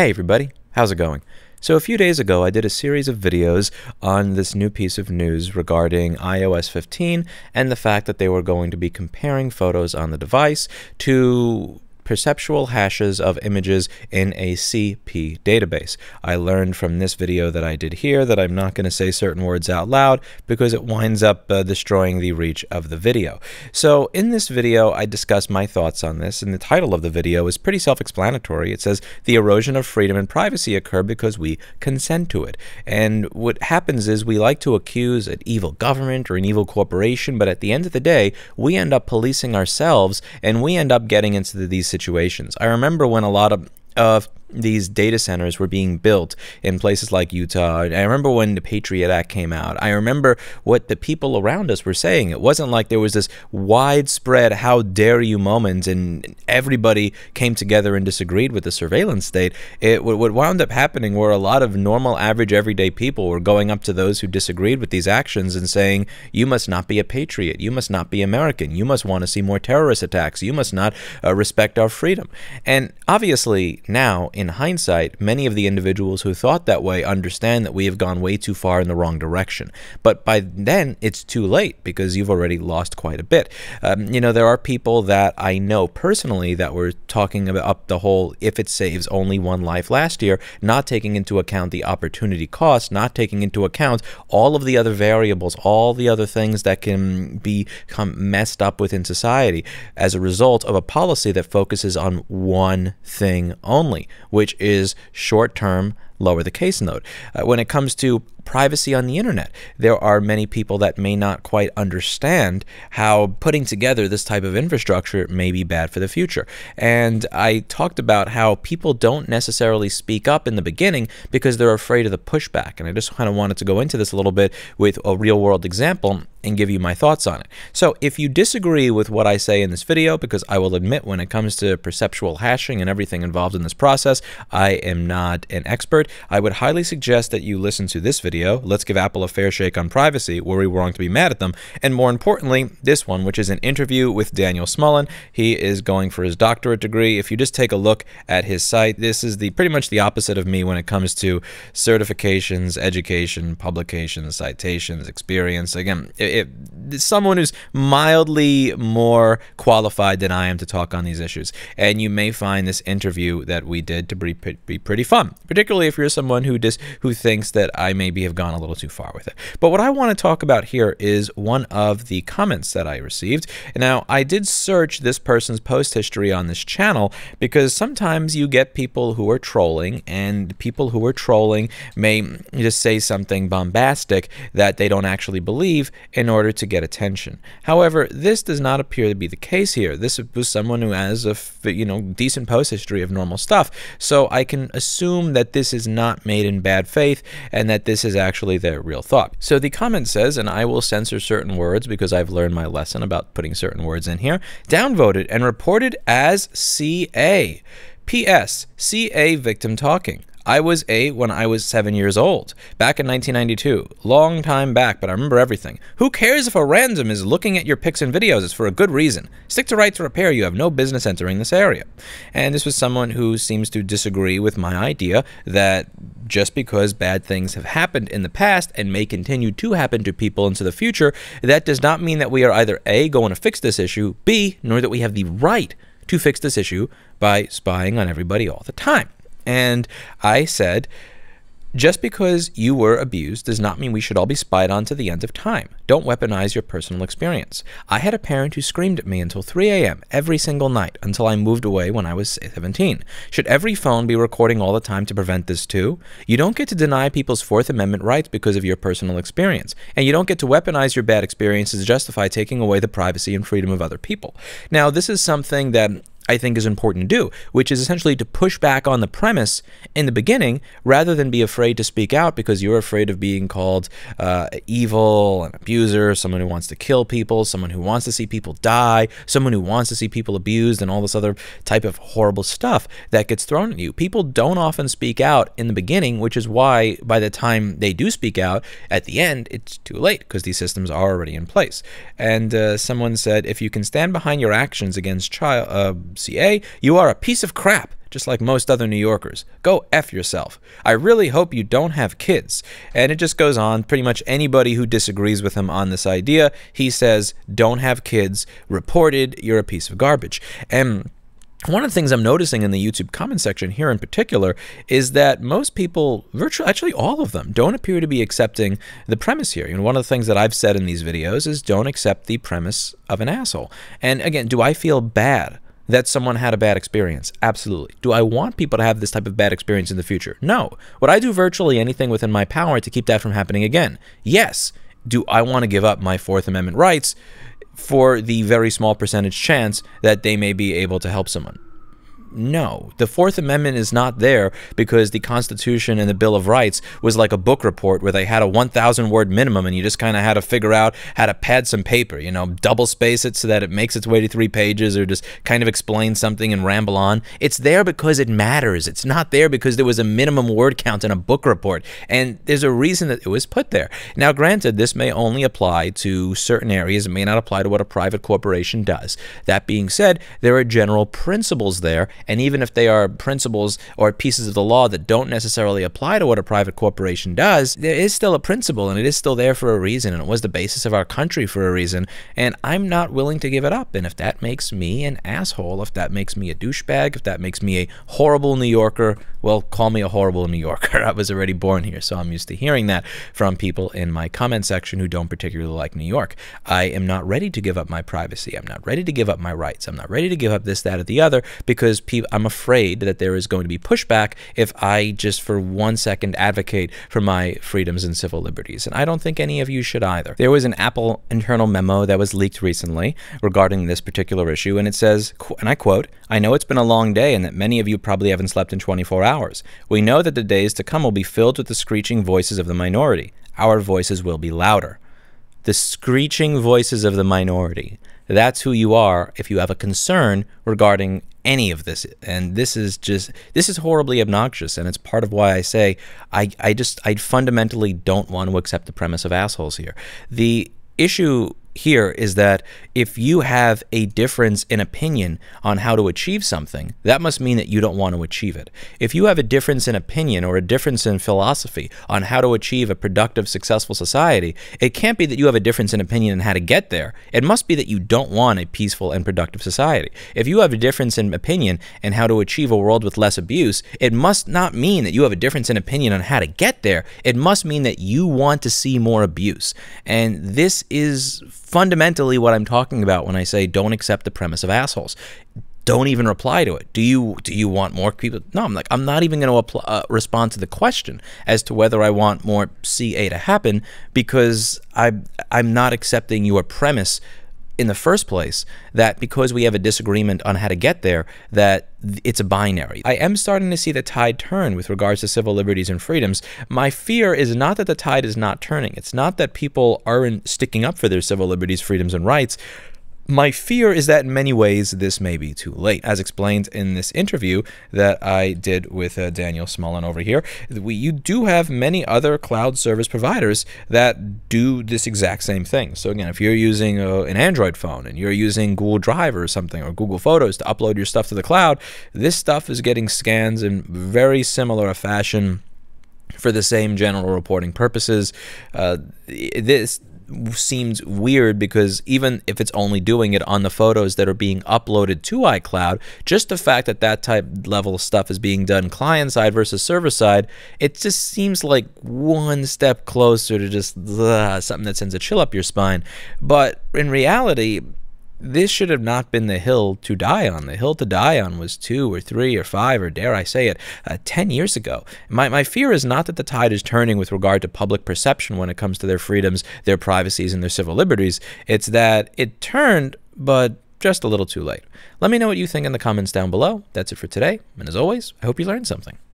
Hey everybody, how's it going? So a few days ago, I did a series of videos on this new piece of news regarding iOS 15 and the fact that they were going to be comparing photos on the device to perceptual hashes of images in a CP database. I learned from this video that I did here that I'm not going to say certain words out loud because it winds up uh, destroying the reach of the video. So in this video, I discuss my thoughts on this, and the title of the video is pretty self-explanatory. It says, the erosion of freedom and privacy occur because we consent to it. And what happens is we like to accuse an evil government or an evil corporation, but at the end of the day, we end up policing ourselves, and we end up getting into these situations situations. I remember when a lot of of these data centers were being built in places like Utah. I remember when the Patriot Act came out. I remember what the people around us were saying. It wasn't like there was this widespread how dare you moment and everybody came together and disagreed with the surveillance state. It what wound up happening were a lot of normal average everyday people were going up to those who disagreed with these actions and saying you must not be a patriot. You must not be American. You must want to see more terrorist attacks. You must not uh, respect our freedom. And obviously now in hindsight, many of the individuals who thought that way understand that we have gone way too far in the wrong direction. But by then, it's too late because you've already lost quite a bit. Um, you know, there are people that I know personally that were talking about up the whole if it saves only one life last year, not taking into account the opportunity cost, not taking into account all of the other variables, all the other things that can become messed up within society as a result of a policy that focuses on one thing only, which is short term, lower the case note. Uh, when it comes to privacy on the internet. There are many people that may not quite understand how putting together this type of infrastructure may be bad for the future. And I talked about how people don't necessarily speak up in the beginning because they're afraid of the pushback. And I just kind of wanted to go into this a little bit with a real world example and give you my thoughts on it. So if you disagree with what I say in this video, because I will admit when it comes to perceptual hashing and everything involved in this process, I am not an expert, I would highly suggest that you listen to this video Let's Give Apple a Fair Shake on Privacy, where we were wrong to be mad at them, and more importantly, this one, which is an interview with Daniel Smullen. He is going for his doctorate degree. If you just take a look at his site, this is the pretty much the opposite of me when it comes to certifications, education, publications, citations, experience. Again, it, it, someone who's mildly more qualified than I am to talk on these issues. And you may find this interview that we did to be, be pretty fun, particularly if you're someone who just who thinks that I maybe have gone a little too far with it. But what I want to talk about here is one of the comments that I received. Now, I did search this person's post history on this channel because sometimes you get people who are trolling, and people who are trolling may just say something bombastic that they don't actually believe in order to get attention. However, this does not appear to be the case here. This was someone who has a you know decent post history of normal stuff, so I can assume that this is not made in bad faith and that this is actually their real thought. So the comment says, and I will censor certain words because I've learned my lesson about putting certain words in here, downvoted and reported as CA. P.S. CA victim talking. I was eight when I was seven years old, back in 1992. Long time back, but I remember everything. Who cares if a random is looking at your pics and videos? It's for a good reason. Stick to right to repair. You have no business entering this area. And this was someone who seems to disagree with my idea that just because bad things have happened in the past and may continue to happen to people into the future, that does not mean that we are either A, going to fix this issue, B, nor that we have the right to fix this issue by spying on everybody all the time. And I said, just because you were abused does not mean we should all be spied on to the end of time. Don't weaponize your personal experience. I had a parent who screamed at me until 3 a.m. every single night until I moved away when I was 17. Should every phone be recording all the time to prevent this too? You don't get to deny people's Fourth Amendment rights because of your personal experience, and you don't get to weaponize your bad experiences to justify taking away the privacy and freedom of other people. Now, this is something that I think is important to do, which is essentially to push back on the premise in the beginning rather than be afraid to speak out because you're afraid of being called uh, evil, an abuser, someone who wants to kill people, someone who wants to see people die, someone who wants to see people abused, and all this other type of horrible stuff that gets thrown at you. People don't often speak out in the beginning, which is why by the time they do speak out, at the end, it's too late because these systems are already in place. And uh, someone said, if you can stand behind your actions against child. Uh, CA, you are a piece of crap. just like most other New Yorkers. Go F yourself. I really hope you don't have kids. And it just goes on. Pretty much anybody who disagrees with him on this idea, he says, don't have kids. Reported, you're a piece of garbage. And one of the things I'm noticing in the YouTube comment section here in particular is that most people, virtually, actually all of them, don't appear to be accepting the premise here. And one of the things that I've said in these videos is don't accept the premise of an asshole. And again, do I feel bad that someone had a bad experience? Absolutely. Do I want people to have this type of bad experience in the future? No. Would I do virtually anything within my power to keep that from happening again? Yes. Do I want to give up my Fourth Amendment rights? for the very small percentage chance that they may be able to help someone. No, the Fourth Amendment is not there because the Constitution and the Bill of Rights was like a book report where they had a 1,000 word minimum and you just kind of had to figure out how to pad some paper, you know, double space it so that it makes its way to three pages or just kind of explain something and ramble on. It's there because it matters. It's not there because there was a minimum word count in a book report. And there's a reason that it was put there. Now, granted, this may only apply to certain areas. It may not apply to what a private corporation does. That being said, there are general principles there and even if they are principles or pieces of the law that don't necessarily apply to what a private corporation does, there is still a principle and it is still there for a reason. And it was the basis of our country for a reason. And I'm not willing to give it up. And if that makes me an asshole, if that makes me a douchebag, if that makes me a horrible New Yorker, well, call me a horrible New Yorker. I was already born here, so I'm used to hearing that from people in my comment section who don't particularly like New York. I am not ready to give up my privacy. I'm not ready to give up my rights. I'm not ready to give up this, that, or the other because people, I'm afraid that there is going to be pushback if I just for one second advocate for my freedoms and civil liberties. And I don't think any of you should either. There was an Apple internal memo that was leaked recently regarding this particular issue, and it says, and I quote, I know it's been a long day and that many of you probably haven't slept in 24 hours. We know that the days to come will be filled with the screeching voices of the minority. Our voices will be louder. The screeching voices of the minority. That's who you are if you have a concern regarding any of this. And this is just, this is horribly obnoxious. And it's part of why I say I, I just, I fundamentally don't want to accept the premise of assholes here. The issue here is that if you have a difference in opinion on how to achieve something, that must mean that you don't want to achieve it. If you have a difference in opinion or a difference in philosophy on how to achieve a productive, successful society, it can't be that you have a difference in opinion on how to get there. It must be that you don't want a peaceful and productive society. If you have a difference in opinion and how to achieve a world with less abuse, it must not mean that you have a difference in opinion on how to get there. It must mean that you want to see more abuse. And this is fundamentally what I'm talking about when I say don't accept the premise of assholes. Don't even reply to it. Do you do you want more people? No, I'm like I'm not even going to uh, respond to the question as to whether I want more CA to happen because I I'm not accepting your premise in the first place that because we have a disagreement on how to get there, that it's a binary. I am starting to see the tide turn with regards to civil liberties and freedoms. My fear is not that the tide is not turning. It's not that people aren't sticking up for their civil liberties, freedoms, and rights. My fear is that in many ways this may be too late. As explained in this interview that I did with uh, Daniel Smullen over here, we, you do have many other cloud service providers that do this exact same thing. So again, if you're using a, uh, an Android phone and you're using Google Drive or something or Google Photos to upload your stuff to the cloud, this stuff is getting scans in very similar fashion for the same general reporting purposes. Uh, this seems weird because even if it's only doing it on the photos that are being uploaded to iCloud, just the fact that that type level stuff is being done client side versus server side, it just seems like one step closer to just ugh, something that sends a chill up your spine. But in reality, this should have not been the hill to die on. The hill to die on was two or three or five, or dare I say it, uh, 10 years ago. My, my fear is not that the tide is turning with regard to public perception when it comes to their freedoms, their privacies, and their civil liberties. It's that it turned, but just a little too late. Let me know what you think in the comments down below. That's it for today, and as always, I hope you learned something.